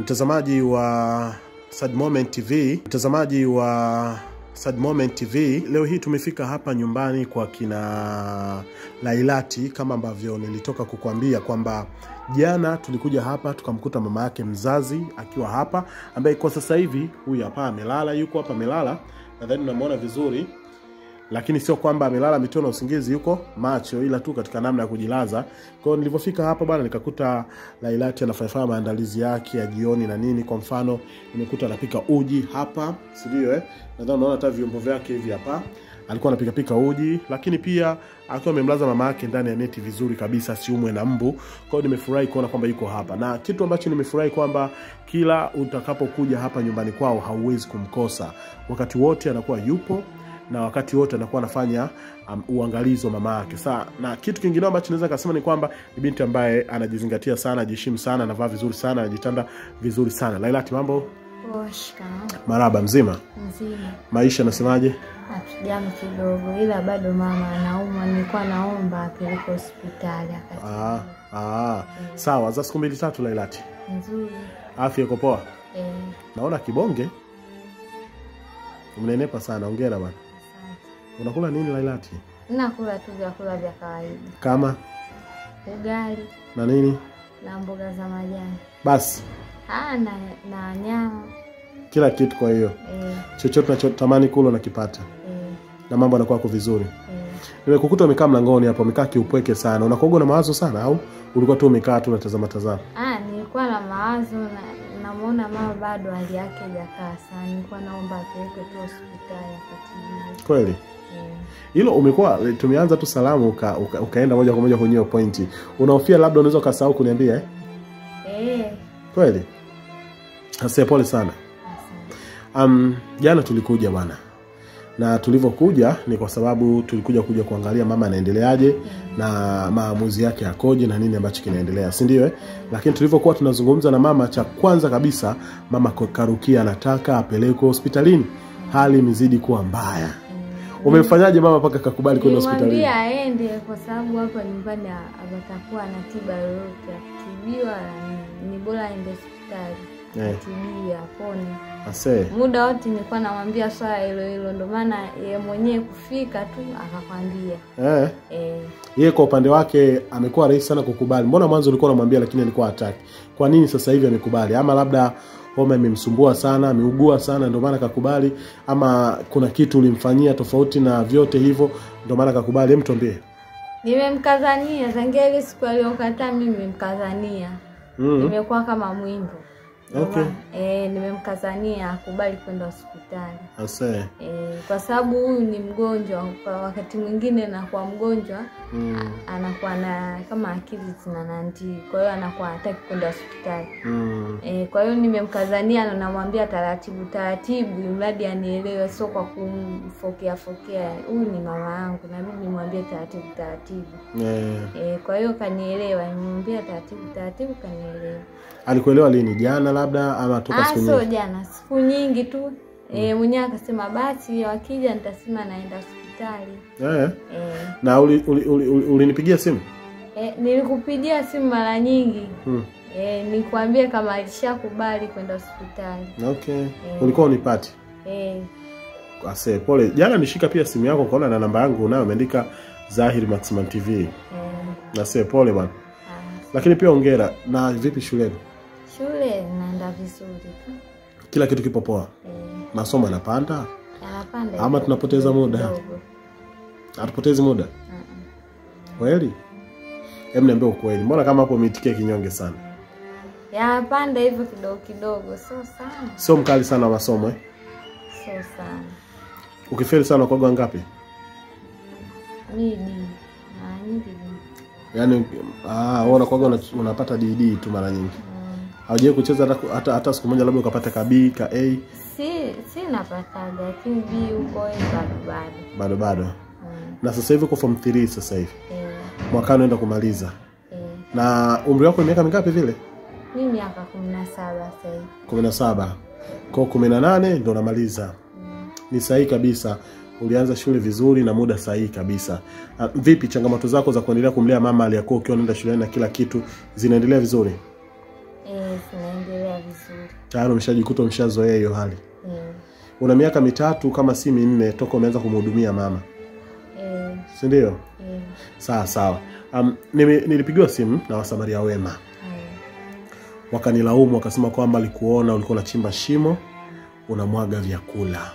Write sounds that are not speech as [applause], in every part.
mtazamaji wa Sad Moment TV, mtazamaji wa Sad Moment TV, leo hii tumefika hapa nyumbani kwa kina Lailati kama ambavyo nilitoka kukuambia kwamba jana tulikuja hapa tukamkuta mama yake mzazi akiwa hapa, ambaye kwa sasa hivi huyu hapa amelala, yuko hapa amelala, nadhani unamwona vizuri lakini sio kwamba amelala mitono usingizi, yuko macho, ila tu katika namna ya kujilaza. kwao nilivyofika hapa bwana, nikakuta Lailati anafanyafanya maandalizi yake ya jioni na nini. Kwa mfano, nimekuta anapika uji hapa, sindio? Eh, nadhani unaona hata vyombo vyake hivi hapa, alikuwa anapikapika uji, lakini pia akiwa amemlaza mama yake ndani ya neti vizuri kabisa, siumwe na mbu. kwao nimefurahi kuona kwamba yuko hapa, na kitu ambacho nimefurahi kwamba kila utakapokuja hapa nyumbani kwao hauwezi kumkosa, wakati wote anakuwa yupo na wakati wote anakuwa anafanya um, uangalizi wa mama yake. Saa na kitu kingine ambacho naweza kasema ni kwamba ni binti ambaye anajizingatia sana, anajiheshimu sana, anavaa vizuri sana, anajitanda vizuri sana. Lailati, mambo Poa, maraba, mzima, Mzima. maisha nasemaje? kijana kidogo, ila bado mama anaumwa. Nilikuwa naomba apeleke hospitali Ah, ah, sawa za siku mbili tatu. Lailati, nzuri. afya iko poa? Eh, Naona kibonge mnenepa sana, ongera bwana. Unakula nini Lailati? Nakula tu vyakula vya kawaida, Kama ugali na nini? na mboga za majani, Basi ah, na, na nyama kila kitu. Kwa hiyo eh, chochote unachotamani kula unakipata eh, na mambo yanakuwa yako vizuri. eh. Nimekukuta umekaa mlangoni hapo, umekaa kiupweke sana. Unakuoga na mawazo sana au ulikuwa tu umekaa tu unatazama tazama? Ah, nilikuwa na mawazo na namwona mama bado hali yake haijakaa sana, nilikuwa naomba apelekwe tu hospitali akatibiwe. Kweli hilo umekuwa tumeanza tu salamu uka, uka, ukaenda moja kwa moja kwenye hiyo pointi. Unahofia labda unaweza ukasahau kuniambia eh? Eh, Kweli Asia, pole sana. Um, jana tulikuja bwana, na tulivyokuja ni kwa sababu tulikuja kuja kuangalia mama anaendeleaje na maamuzi yake yakoje na nini ambacho kinaendelea, si ndio? eh? Lakini tulivyokuwa tunazungumza na mama, cha kwanza kabisa mama Karukia anataka apelekwe hospitalini, hali imezidi kuwa mbaya. Umemfanyaje mama mpaka kakubali kwenda hospitalini? Aende kwa sababu hapa nyumbani atakuwa na tiba yoyote, akitibiwa ni- ni bora aende hospitali Eh. atibiwe apone. Ase, Muda wote nilikuwa namwambia swala hilo hilo, ndio maana yeye mwenyewe kufika tu akakwambia eh, eh, yeye kwa upande wake amekuwa rahisi sana kukubali. Mbona mwanzo ulikuwa unamwambia lakini alikuwa hataki? Kwa nini sasa hivi amekubali? Ama labda homa imemsumbua sana, ameugua sana ndio maana kakubali, ama kuna kitu ulimfanyia tofauti na vyote hivyo ndio maana kakubali? Hem, tuambie. nimemkazania tangia ile siku aliyokataa mimi, nimemkazania Mm. nimekuwa kama mwimbo Okay. E, nimemkazania akubali kwenda hospitali E, kwa sababu huyu ni mgonjwa. Kwa wakati mwingine nakuwa mgonjwa Mm. anakuwa na kama akili zina nandi, kwa hiyo anakuwa hataki kwenda hospitali Mm. e, kwa hiyo nimemkazania na namwambia taratibu taratibu, mradi anielewe, sio kwa kumfokea fokea. Huyu ni mama yangu, nabidi nimwambie taratibu taratibu. yeah. E, kwa hiyo kanielewa, nimwambia taratibu taratibu, kanielewa. Alikuelewa lini? Jana labda ama toka Ah, siku sio nyingi? jana, siku nyingi tu. E, mwenyewe akasema basi wakija nitasema naenda hospitali. Eh. E, Na ulinipigia uli, uli, uli, ulinipigia simu? e, nilikupigia simu mara nyingi Mm. e, nikwambie kama alishakubali kwenda hospitali. Okay. Ulikuwa unipati? E, Ase, pole. Jana nishika pia simu yako kaona na namba yangu unayo umeandika Zahiri Maximum TV. Eh. Nase, pole bwana. ah, Lakini pia ongera. Na vipi shuleni? Shule naenda vizuri tu Kila kitu kipo poa? e, Masomo yanapanda? yanapanda Ama tunapoteza muda? Hatupotezi muda? kweli? uh -uh. Hem, niambie ukweli. Mbona kama hapo umeitikia kinyonge sana? Yanapanda hivyo kidogo kidogo, sio sana, Sio mkali sana wa masomo eh? sio sana. Ukifeli sana unakuwa ngapi? Mimi Yaani ah, wewe unakuwa unapata DD tu mara nyingi. mm. Haujawahi kucheza hata, hata, hata siku moja labda ukapata ka B, ka A si si napataga lakini B huko bado bado bado bado. mm. Na sasa hivi uko form 3 sasa hivi. eh, Mwakani unaenda kumaliza. Na umri wako ni miaka mingapi vile? mi miaka kumi na saba sahivi 17. Kwa 18 ndo unamaliza. mm. Ni sahihi kabisa. Ulianza shule vizuri na muda sahihi kabisa. Uh, Vipi changamoto zako za kuendelea kumlea mama aliyakuwa ukiwa unaenda shuleni na kila kitu zinaendelea vizuri? Zinaendelea vizuri Tayari umeshajikuta umeshazoea hiyo hali. Mm. Una miaka mitatu kama si minne toka umeanza kumhudumia mama, Mm. si ndio? Mm. Sawa sawa. Um, nilipigiwa simu na wasamaria wema Mm. wakanilaumu, wakasema kwamba alikuona ulikuwa unachimba shimo unamwaga vyakula.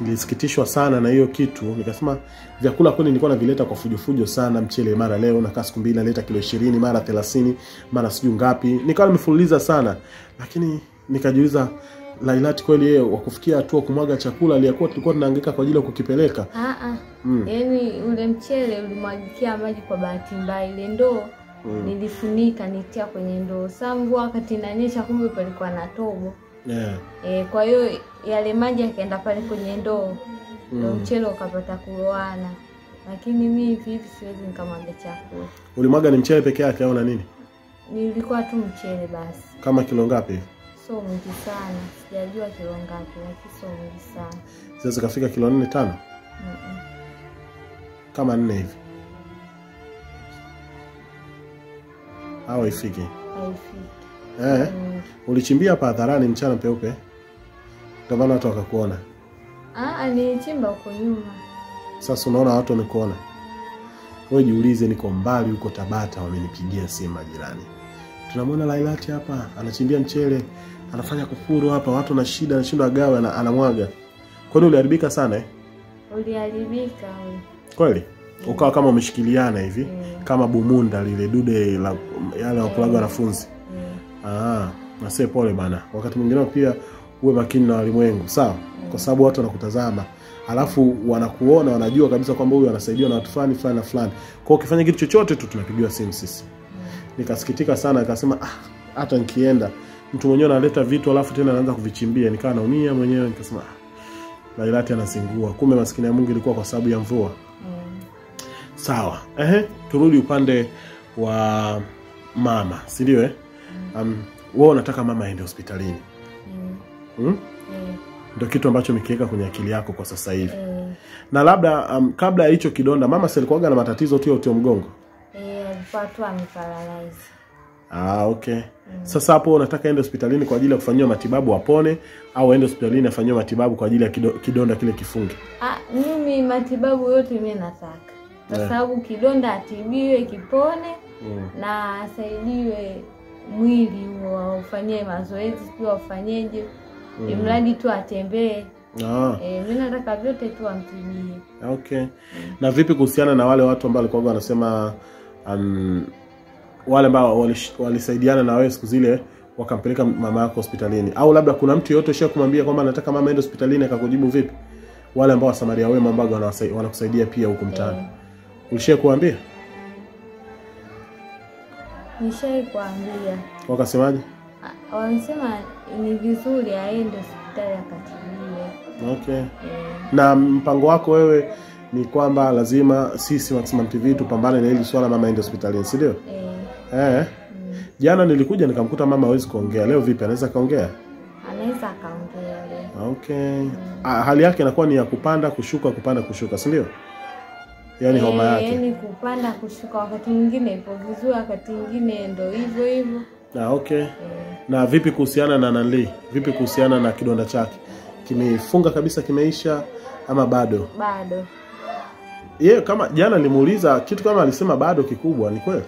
Nilisikitishwa sana na hiyo kitu, nikasema vyakula kweli nilikuwa navileta kwa fujofujo sana, mchele mara leo nakaa siku mbili naleta kilo ishirini mara thelathini mara sijui ngapi, nikawa nimefululiza sana, lakini nikajiuliza Lailati kweli yeye wakufikia hatua kumwaga chakula aliyakuwa tulikuwa tunahangaika kwa ajili ya kukipeleka. Ah, ah. Mm. Yaani ule mchele ulimwagikia maji kwa bahati mbaya, ile ndoo Mm. nilifunika nitia kwenye ndoo. Saa mvua wakati inanyesha, kumbe palikuwa na tobo Yeah. e, kwa hiyo yale maji yakaenda pale kwenye ndoo ndo Mm. mchele ukapata kuloana, lakini mi hivi hivi siwezi nikamwaga chakula. Ulimwaga ni mchele peke yake au na nini? Nilikuwa tu mchele basi, Kama kilo ngapi hivi? so mwingi sana, sijajua kilo ngapi, lakini so mwingi sana Sasa kafika kilo nne tano Mm-mm. kama nne hivi au haifiki? haifiki. Eh, Mm. ulichimbia hapa hadharani mchana peupe, ndio maana watu wakakuona. Ah, nilichimba huko nyuma. Sasa unaona watu wamekuona, wewe jiulize, niko mbali huko Tabata, wamenipigia simu majirani, tunamwona Lailati hapa anachimbia mchele, anafanya kufuru hapa, watu na shida, anashindwa agawe, ana- anamwaga. Kwani uliharibika sana eh? Uliharibika wewe. Kweli ukawa kama umeshikiliana hivi Mm. kama bumunda lile dude la yale wakulaga wanafunzi. Ah, nasee pole bana. Wakati mwingine pia uwe makini na walimwengu, sawa? Kwa sababu watu wanakutazama, alafu wanakuona, wanajua kabisa kwamba huyu anasaidiwa na watu fulani fulani na fulani. Kwa hiyo ukifanya kitu chochote tu tunapigiwa simu sisi. Nikasikitika sana, nikasema ah, hata nikienda mtu mwenyewe analeta vitu alafu tena anaanza kuvichimbia, nikawa naumia mwenyewe, nikasema ah, Lailati anazingua. Kumbe maskini ya Mungu ilikuwa kwa sababu ya mvua. Mm. Sawa. Ehe, turudi upande wa mama, si ndio eh? Um, wewe unataka mama aende hospitalini. Mm. Mm? Mm. Ndio kitu ambacho umekiweka kwenye akili yako kwa sasa hivi. mm. Na labda um, kabla ya hicho kidonda mama si alikuwaga na matatizo tu ya uti wa mgongo. eh. Ah, okay. Mm. Sasa hapo unataka aende hospitalini kwa ajili ya kufanyiwa matibabu apone au aende hospitalini afanyiwe matibabu kwa ajili ya kido, kidonda kile kifunge. Ah, mimi matibabu yote mimi nataka kwa sababu yeah. kidonda atibiwe kipone Mm. na asaidiwe mwili waufanyie aufanyie mazoezi pia wafanyeje Mm. mradi tu atembee. Ah, Eh, mimi nataka vyote tu amtibie. okay. Na vipi kuhusiana na wale watu ambao walikuwa wanasema um, wale ambao walisaidiana na wewe siku zile wakampeleka mama yako hospitalini, au labda kuna mtu yote shia kumwambia kwamba nataka mama aende hospitalini akakujibu vipi? Wale ambao wasamaria wema ambao wanakusaidia pia huko mtaani, Eh, ulishia kuambia nishai kuambia wakasemaje? Wamesema ni vizuri aende hospitali akatibiwe. Okay. Yeah. Na mpango wako wewe ni kwamba lazima sisi Maximum TV tupambane na hili swala mama aende hospitalini, si ndio? eh, Eh. mm. Jana nilikuja nikamkuta mama hawezi kuongea. Leo vipi, anaweza kaongea? anaweza akaongea Okay. Okay. Ah, hali yake inakuwa ni ya kupanda kushuka, kupanda kushuka, si ndio? Yaani homa Eh, yake. yaani kupanda kushuka, wakati mwingine ipo vizuri, wakati mwingine ndo hivyo hivyo. Na okay. Eh, Na vipi kuhusiana na nanli, Vipi kuhusiana na kidonda chake? Kimefunga kabisa, kimeisha ama bado? bado Yeye kama jana nilimuuliza kitu kama alisema bado kikubwa, ni kweli?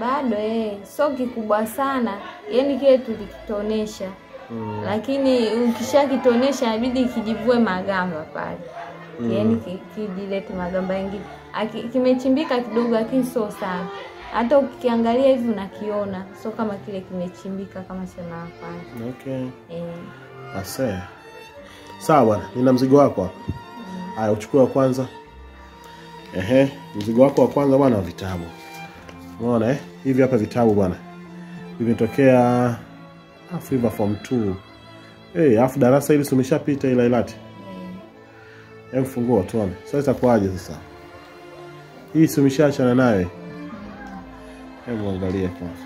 bado eh, sio kikubwa sana, yani kile tulikitonesha Mm. lakini ukishakitonesha inabidi kijivue magamba pale Mm. ki- kijilete magamba yengine kimechimbika kidogo lakini sio sana hata ukiangalia hivi unakiona sio kama kile kimechimbika kama sema ya kwanza Okay. eh, Ase. Sawa bwana, nina mzigo wako hapa. Haya, uchukue wa kwanza. Ehe, mzigo wako wa kwanza bwana wa vitabu. Unaona eh? Hivi hapa vitabu bwana. Vimetokea ah, Form 2. Eh, hey, afu darasa hili si umeshapita ila ilati. Hem fungua tuone. Sasa itakuwaje sasa? Hii si umeshaachana naye. Hebu angalia kwanza.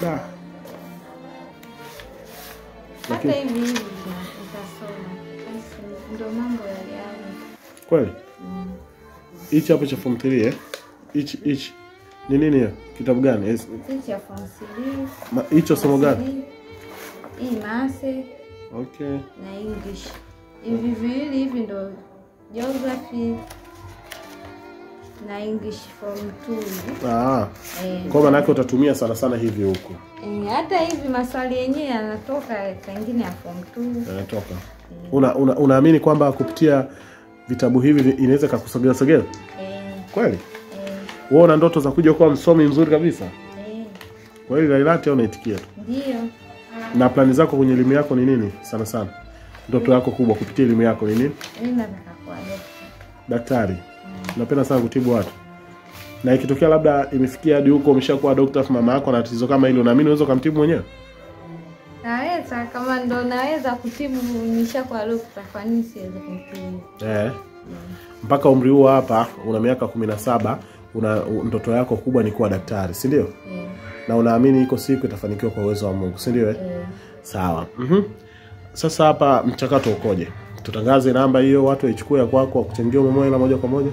Da. hata Lakini hivi hivi ina- utasoma Basi ndo mambo ya yale kweli mm. hichi hapo cha form 3 eh? Hichi hichi ni nini hiyo? Kitabu gani? Yes. Hichi cha form 3. Ma- Hicho somo gani? Hii maase. Okay. na English. Hivi viwili hivi ndo geography na English form 2. Ah. Eh, Kwa maana yake utatumia sana sana hivi huku. eh, hata hivi maswali yenyewe yanatoka pengine ya form 2. Yanatoka. Una, una, unaamini kwamba kupitia vitabu hivi inaweza kakusogea sogea? Eh, Kweli? Wewe una ndoto za kuja kuwa msomi mzuri kabisa? eh, hiyo Lailati au unaitikia tu? ndio. Na plani zako kwenye elimu yako ni nini sana sana? Ndoto yako kubwa kupitia elimu yako ni nini? Mimi nataka kuwa daktari. Daktari. Napenda sana kutibu watu. Na ikitokea labda imefikia hadi huko umeshakuwa daktari, mama yako ana tatizo kama hilo, unaamini unaweza kumtibu mwenyewe? Naweza kama ndo naweza kutibu nishakuwa daktari, kwa nini siweze kumtibu? Eh. Mm. Mpaka umri huo hapa una miaka kumi na saba una ndoto yako kubwa ni kuwa daktari, si ndio? Eh, Na unaamini iko siku itafanikiwa kwa uwezo wa Mungu, si ndio? Eh? sawa mm-hmm. Sasa hapa mchakato ukoje? Tutangaze namba hiyo, watu waichukue ya kwako, wakuchangia umemoa hela moja kwa moja.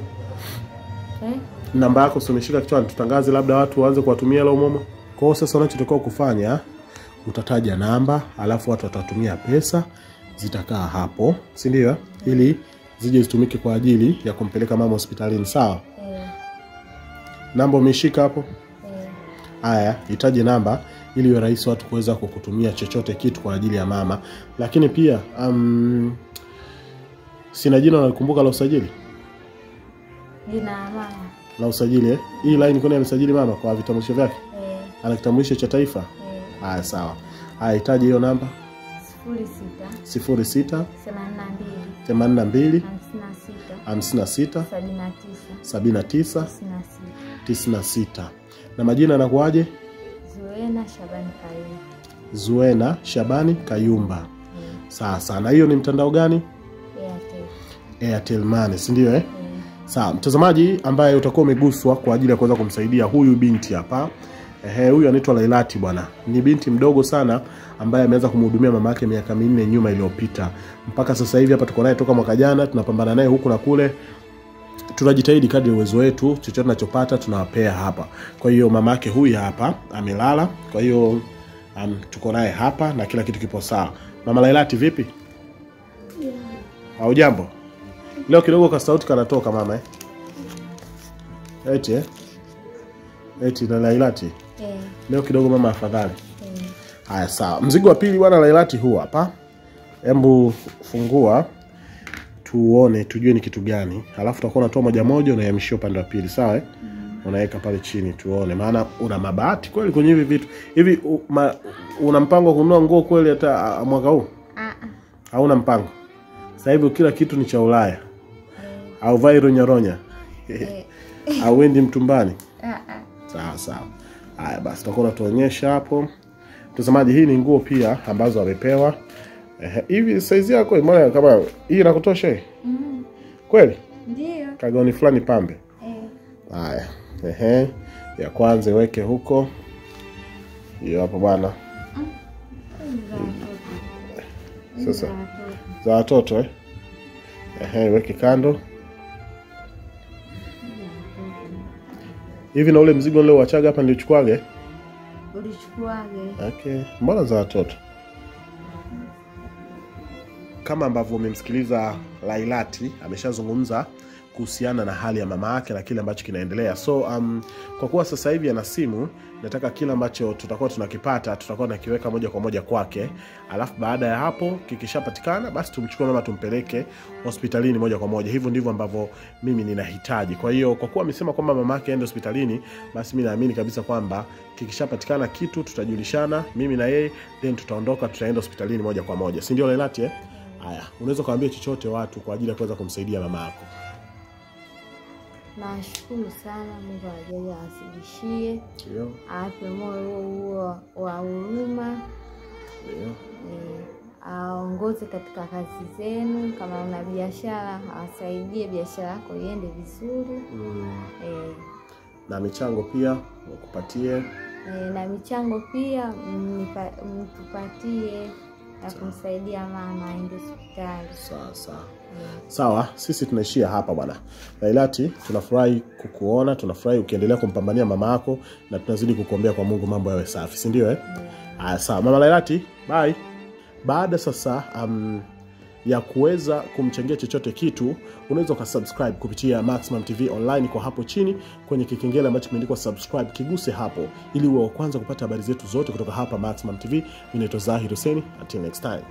eh, Namba yako si umeshika kichwani, tutangaze labda watu waanze kuwatumia la umomo. Kwa hiyo sasa unachotakiwa kufanya utataja namba, alafu watu watatumia pesa, zitakaa hapo, si ndio? Ili zije zitumike kwa ajili ya kumpeleka mama hospitalini, sawa? eh, Namba umeshika hapo? Haya, Haya, hitaji namba ili iwe rahisi watu kuweza kukutumia chochote kitu kwa ajili ya mama. Lakini pia um, sina jina nalikumbuka la usajili? Jina la mama. la usajili eh? Hii line kwani amesajili mama kwa vitambulisho vyake, Eh, ana kitambulisho cha taifa. eh, Haya, sawa. Haya, hitaji hiyo namba? Sifuri sita. 06 themanini na mbili. 82 hamsini na sita. 56 sabini na tisa. 79 tisini na sita 96 na majina yanakuwaje? Zuena Shabani Kayumba. Zuena Shabani Kayumba. Sawa sawa. Na hiyo ni mtandao gani? Airtel. Airtel Money, si ndio eh? Mm. Sawa, mtazamaji ambaye utakuwa umeguswa kwa ajili ya kuweza kumsaidia huyu binti hapa. Ehe, huyu anaitwa Lailati bwana. Ni binti mdogo sana ambaye ameanza kumhudumia mama yake miaka minne nyuma iliyopita. Mpaka sasa hivi hapa tuko naye toka mwaka jana, tunapambana naye huku na kule. Tunajitahidi kadri ya uwezo wetu, chochote nachopata tunawapea hapa. Kwa hiyo mama yake huyu hapa amelala. Kwa hiyo um, tuko naye hapa na kila kitu kipo sawa. Mama Lailati vipi? Au jambo? Leo kidogo ka sauti kanatoka mama eh? Eti eh? Eti na Lailati. Yeah. Leo kidogo mama afadhali. Yeah. Haya sawa. Mzigo wa pili bwana Lailati huu hapa. Hebu fungua tuone tujue ni kitu gani. alafu utakuwa unatoa moja moja unaihamishia upande wa pili, sawa eh? mm. Unaweka pale chini tuone maana una mabahati kweli kwenye hivi vitu. Hivi ma, una mpango wa kununua nguo kweli hata mwaka huu? Ah, ah. Hauna mpango? Sasa hivi kila kitu ni cha Ulaya. Au vai ronyaronya. auendi Au wendi mtumbani. [laughs] ah. Sawa sawa. Haya basi utakuwa unatuonyesha hapo. Mtazamaji, hii ni nguo pia ambazo amepewa. Ehe, hivi saizi yako mbona kama hii inakutosha hii? Mm, Kweli? Ndio. Kagauni fulani pambe. Eh, Haya. Ehe. Ya kwanza iweke huko. Hiyo hapo bwana. watoto. Sasa Za watoto. eh. Ehe, iweke kando. Hivi na ule mzigo leo wachaga hapa nilichukuage. Ulichukuage. Okay. Mbona za watoto? Kama ambavyo umemsikiliza Lailati ameshazungumza kuhusiana na hali ya mama yake na kile ambacho kinaendelea. So um, kwa kuwa sasa hivi ana simu, nataka kile ambacho tutakuwa tunakipata tutakuwa tunakiweka moja kwa moja kwake, alafu baada ya hapo kikishapatikana, basi tumchukue mama tumpeleke hospitalini moja kwa moja. Hivyo ndivyo ambavyo mimi ninahitaji. Kwa hiyo kwa kuwa amesema kwamba mama yake aende hospitalini, basi mi naamini kabisa kwamba kikishapatikana kitu tutajulishana mimi na yeye, then tutaondoka, tutaenda hospitalini moja kwa moja, si ndio Lailati eh? Haya, unaweza kuambia chochote watu kwa ajili ya kuweza kumsaidia mama yako. Nashukuru sana, Mungu ajalie awazidishie, Ndio, awape moyo huo huo wa huruma, ndio. eh, aongoze katika kazi zenu. Kama una biashara, awasaidie biashara yako iende vizuri Mm, E, na michango pia wakupatie. e, na michango pia mnipa- mtupatie ya kumsaidia mama aende hospitali. sawa sawa. Sawa sisi tunaishia hapa bwana. Lailati tunafurahi kukuona tunafurahi ukiendelea kumpambania mama yako na tunazidi kukuombea kwa mungu mambo yawe safi si ndio eh? Aya, sawa. Mama lailati bye. Baada sasa um, ya kuweza kumchangia chochote kitu unaweza ukasubscribe kupitia maximum tv online kwa hapo chini kwenye kikengele ambacho kimeandikwa subscribe kiguse hapo ili uwe wa kwanza kupata habari zetu zote kutoka hapa maximum tv inaitwa zahir huseni until next time